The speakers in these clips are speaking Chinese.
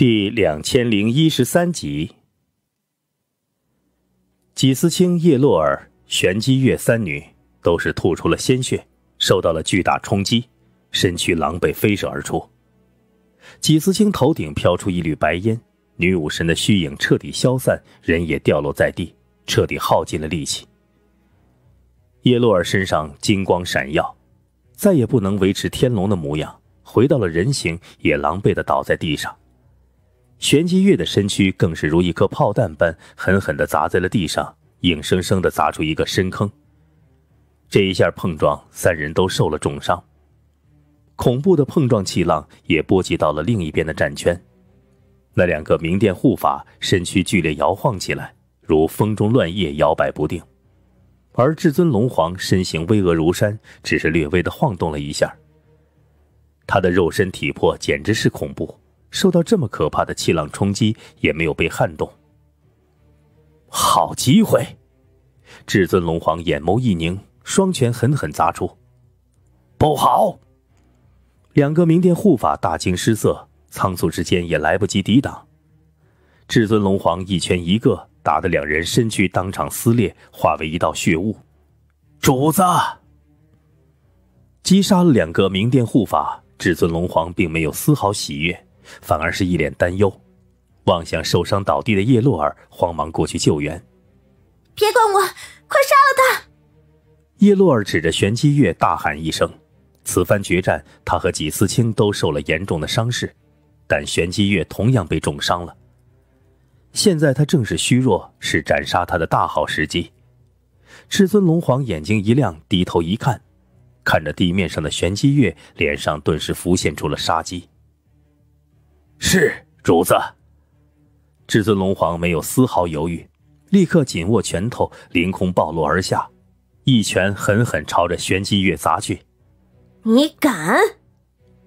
第两千零一十三集，纪思清、叶洛尔、玄机月三女都是吐出了鲜血，受到了巨大冲击，身躯狼狈飞射而出。纪思清头顶飘出一缕白烟，女武神的虚影彻底消散，人也掉落在地，彻底耗尽了力气。叶洛尔身上金光闪耀，再也不能维持天龙的模样，回到了人形，也狼狈的倒在地上。玄机月的身躯更是如一颗炮弹般狠狠地砸在了地上，硬生生地砸出一个深坑。这一下碰撞，三人都受了重伤。恐怖的碰撞气浪也波及到了另一边的战圈，那两个明殿护法身躯剧烈摇晃起来，如风中乱叶，摇摆不定。而至尊龙皇身形巍峨如山，只是略微的晃动了一下。他的肉身体魄简直是恐怖。受到这么可怕的气浪冲击，也没有被撼动。好机会！至尊龙皇眼眸一凝，双拳狠狠砸出。不好！两个明殿护法大惊失色，仓促之间也来不及抵挡。至尊龙皇一拳一个，打得两人身躯当场撕裂，化为一道血雾。主子！击杀了两个明殿护法，至尊龙皇并没有丝毫喜悦。反而是一脸担忧，望向受伤倒地的叶落儿，慌忙过去救援。别管我，快杀了他！叶落儿指着玄机月大喊一声。此番决战，他和纪思清都受了严重的伤势，但玄机月同样被重伤了。现在他正是虚弱，是斩杀他的大好时机。至尊龙皇眼睛一亮，低头一看，看着地面上的玄机月，脸上顿时浮现出了杀机。是主子。至尊龙皇没有丝毫犹豫，立刻紧握拳头，凌空暴落而下，一拳狠狠朝着玄机月砸去。你敢！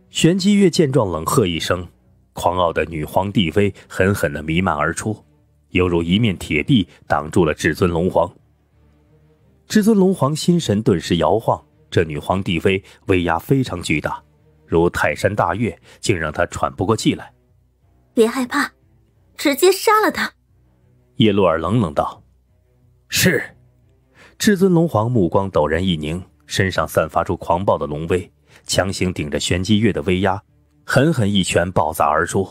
玄机月见状，冷喝一声，狂傲的女皇帝威狠狠的弥漫而出，犹如一面铁壁挡住了至尊龙皇。至尊龙皇心神顿时摇晃，这女皇帝威威压非常巨大，如泰山大岳，竟让他喘不过气来。别害怕，直接杀了他。叶落儿冷冷道：“是。”至尊龙皇目光陡然一凝，身上散发出狂暴的龙威，强行顶着玄机月的威压，狠狠一拳暴砸而出。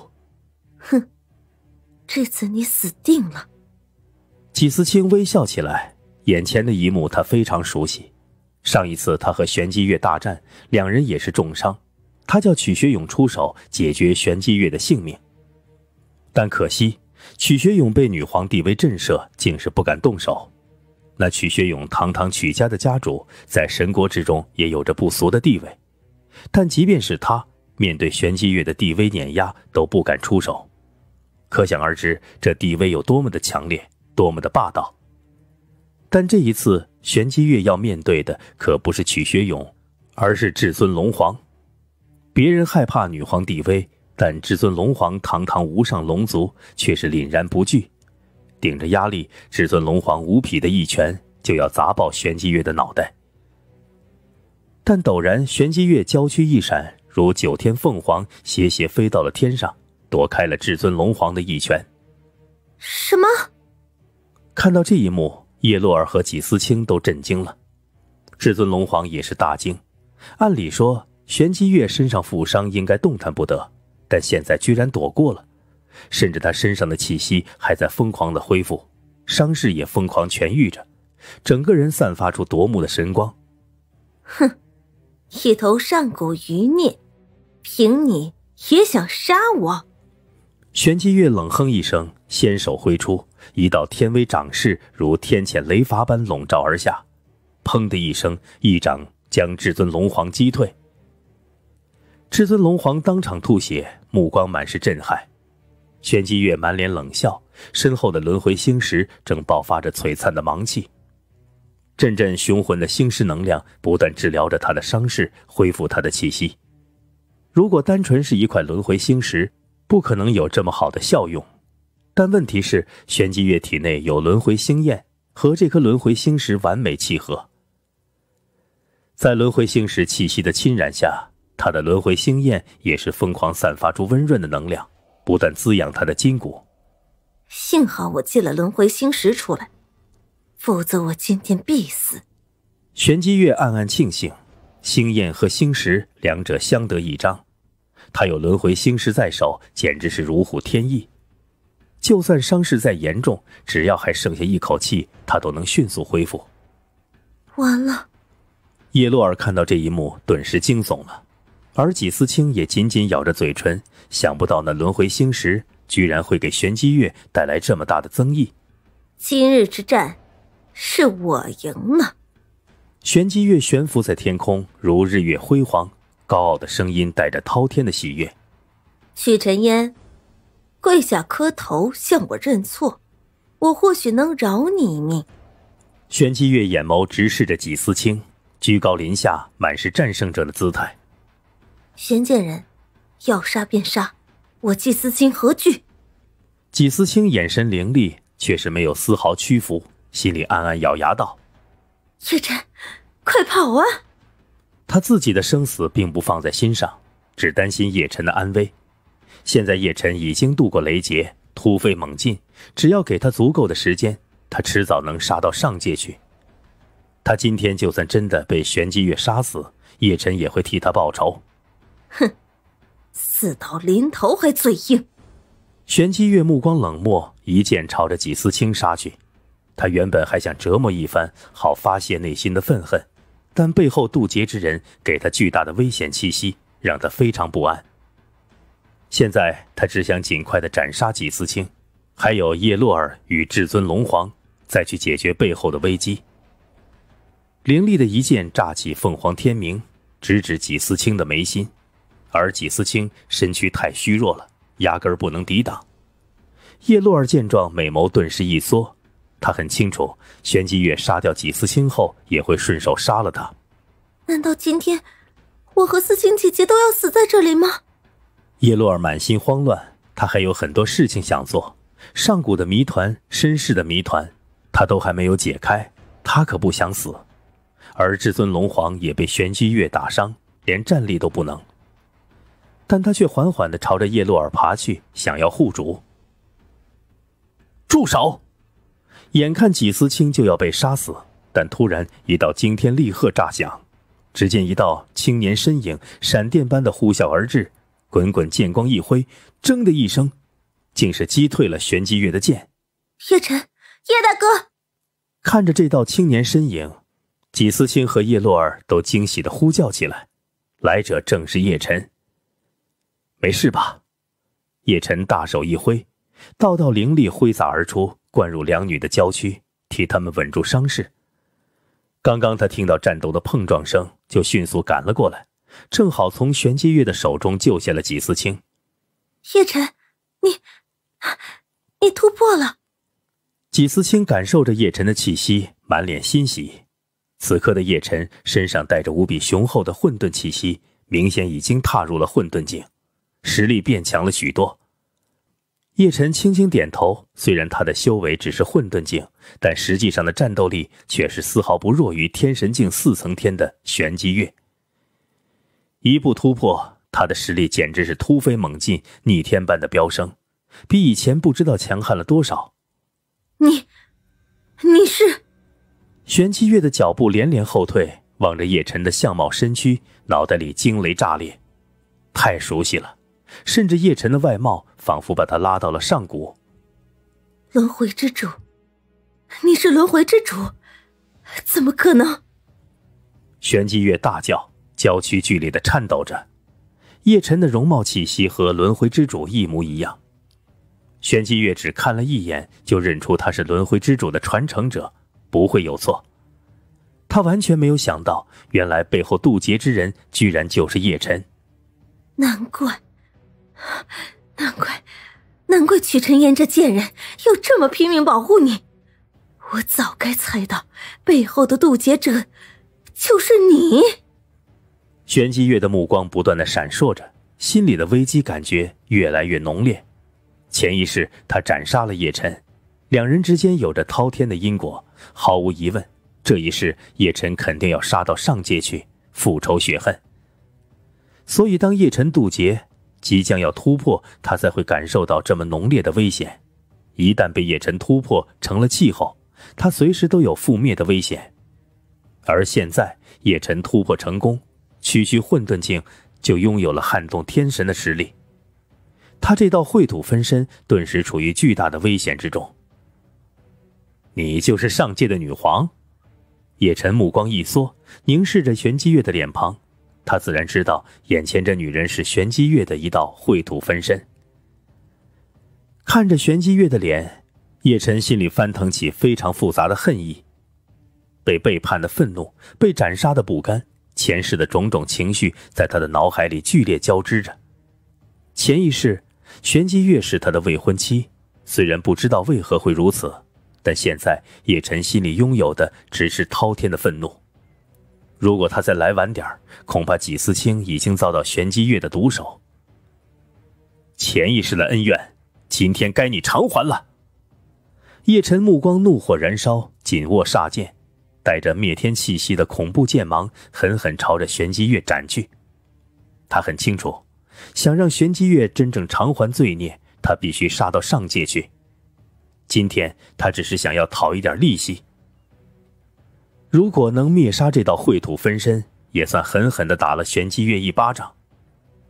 哼，这次你死定了。季思清微笑起来，眼前的一幕他非常熟悉。上一次他和玄机月大战，两人也是重伤，他叫曲学勇出手解决玄机月的性命。但可惜，曲学勇被女皇帝威震慑，竟是不敢动手。那曲学勇堂堂曲家的家主，在神国之中也有着不俗的地位。但即便是他，面对玄机月的地威碾压，都不敢出手。可想而知，这地威有多么的强烈，多么的霸道。但这一次，玄机月要面对的可不是曲学勇，而是至尊龙皇。别人害怕女皇帝威。但至尊龙皇堂堂无上龙族却是凛然不惧，顶着压力，至尊龙皇无匹的一拳就要砸爆玄机月的脑袋。但陡然，玄机月娇躯一闪，如九天凤凰，斜斜飞到了天上，躲开了至尊龙皇的一拳。什么？看到这一幕，叶落儿和纪思清都震惊了，至尊龙皇也是大惊。按理说，玄机月身上负伤，应该动弹不得。但现在居然躲过了，甚至他身上的气息还在疯狂的恢复，伤势也疯狂痊愈着，整个人散发出夺目的神光。哼，一头上古余孽，凭你也想杀我？玄机月冷哼一声，纤手挥出一道天威掌势，如天谴雷罚般笼罩而下，砰的一声，一掌将至尊龙皇击退。至尊龙皇当场吐血，目光满是震撼。玄机月满脸冷笑，身后的轮回星石正爆发着璀璨的芒气，阵阵雄浑的星石能量不断治疗着他的伤势，恢复他的气息。如果单纯是一块轮回星石，不可能有这么好的效用。但问题是，玄机月体内有轮回星焰，和这颗轮回星石完美契合。在轮回星石气息的侵染下。他的轮回星焰也是疯狂散发出温润的能量，不断滋养他的筋骨。幸好我借了轮回星石出来，否则我今天必死。玄机月暗暗庆幸，星焰和星石两者相得益彰，他有轮回星石在手，简直是如虎添翼。就算伤势再严重，只要还剩下一口气，他都能迅速恢复。完了！叶洛儿看到这一幕，顿时惊悚了，而纪思清也紧紧咬着嘴唇，想不到那轮回星石居然会给玄机月带来这么大的增益。今日之战，是我赢了。玄机月悬浮在天空，如日月辉煌，高傲的声音带着滔天的喜悦。许尘烟。跪下磕头，向我认错，我或许能饶你一命。玄机月眼眸直视着纪思清，居高临下，满是战胜者的姿态。玄剑人，要杀便杀，我纪思清何惧？纪思清眼神凌厉，却是没有丝毫屈服，心里暗暗咬牙道：“叶辰，快跑啊！”他自己的生死并不放在心上，只担心叶晨的安危。现在叶晨已经度过雷劫，突飞猛进。只要给他足够的时间，他迟早能杀到上界去。他今天就算真的被玄机月杀死，叶晨也会替他报仇。哼，死到临头还嘴硬。玄机月目光冷漠，一剑朝着纪思清杀去。他原本还想折磨一番，好发泄内心的愤恨，但背后渡劫之人给他巨大的危险气息，让他非常不安。现在他只想尽快的斩杀纪思清，还有叶洛尔与至尊龙皇，再去解决背后的危机。凌厉的一剑炸起凤凰天明，直指纪思清的眉心，而纪思清身躯太虚弱了，压根儿不能抵挡。叶洛儿见状，美眸顿时一缩，他很清楚，玄机月杀掉纪思清后，也会顺手杀了他。难道今天我和思清姐姐都要死在这里吗？叶洛儿满心慌乱，他还有很多事情想做，上古的谜团、身世的谜团，他都还没有解开，他可不想死。而至尊龙皇也被玄机月打伤，连站立都不能。但他却缓缓的朝着叶落儿爬去，想要护主。住手！眼看纪思清就要被杀死，但突然一道惊天厉喝炸响，只见一道青年身影闪电般的呼啸而至。滚滚剑光一挥，铮的一声，竟是击退了玄机月的剑。叶晨，叶大哥！看着这道青年身影，纪思清和叶洛儿都惊喜的呼叫起来。来者正是叶晨。没事吧？叶晨大手一挥，道道灵力挥洒而出，灌入两女的娇躯，替他们稳住伤势。刚刚他听到战斗的碰撞声，就迅速赶了过来。正好从玄机月的手中救下了纪思清。叶晨，你，你突破了。纪思清感受着叶晨的气息，满脸欣喜。此刻的叶晨身上带着无比雄厚的混沌气息，明显已经踏入了混沌境，实力变强了许多。叶晨轻轻点头，虽然他的修为只是混沌境，但实际上的战斗力却是丝毫不弱于天神境四层天的玄机月。一步突破，他的实力简直是突飞猛进、逆天般的飙升，比以前不知道强悍了多少。你，你是？玄机月的脚步连连后退，望着叶晨的相貌身躯，脑袋里惊雷炸裂。太熟悉了，甚至叶晨的外貌仿佛把他拉到了上古。轮回之主，你是轮回之主？怎么可能？玄机月大叫。娇躯剧烈的颤抖着，叶晨的容貌气息和轮回之主一模一样。玄机月只看了一眼，就认出他是轮回之主的传承者，不会有错。他完全没有想到，原来背后渡劫之人居然就是叶晨。难怪，难怪，难怪曲晨烟这贱人要这么拼命保护你。我早该猜到，背后的渡劫者就是你。玄机月的目光不断的闪烁着，心里的危机感觉越来越浓烈。潜意识，他斩杀了叶晨，两人之间有着滔天的因果，毫无疑问，这一世叶晨肯定要杀到上界去复仇雪恨。所以，当叶晨渡劫，即将要突破，他才会感受到这么浓烈的危险。一旦被叶晨突破成了气候，他随时都有覆灭的危险。而现在叶晨突破成功，区区混沌境就拥有了撼动天神的实力。他这道秽土分身顿时处于巨大的危险之中。你就是上界的女皇？叶晨目光一缩，凝视着玄机月的脸庞。他自然知道，眼前这女人是玄机月的一道秽土分身。看着玄机月的脸，叶晨心里翻腾起非常复杂的恨意：被背叛的愤怒，被斩杀的不甘，前世的种种情绪在他的脑海里剧烈交织着。潜意识，玄机月是他的未婚妻，虽然不知道为何会如此，但现在叶晨心里拥有的只是滔天的愤怒。如果他再来晚点恐怕纪思清已经遭到玄机月的毒手。潜意识的恩怨，今天该你偿还了。叶晨目光怒火燃烧，紧握煞剑，带着灭天气息的恐怖剑芒狠狠朝着玄机月斩去。他很清楚，想让玄机月真正偿还罪孽，他必须杀到上界去。今天他只是想要讨一点利息。如果能灭杀这道秽土分身，也算狠狠的打了玄机月一巴掌。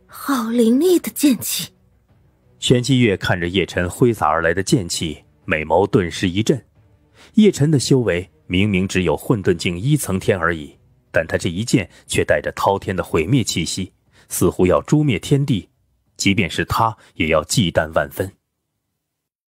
好凌厉的剑气！玄机月看着叶晨挥洒而来的剑气，美眸顿时一震。叶晨的修为明明只有混沌境一层天而已，但他这一剑却带着滔天的毁灭气息，似乎要诛灭天地，即便是他也要忌惮万分。